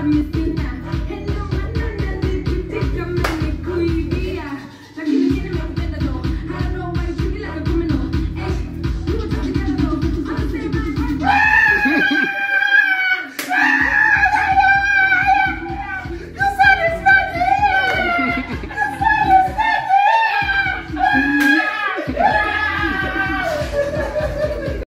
have you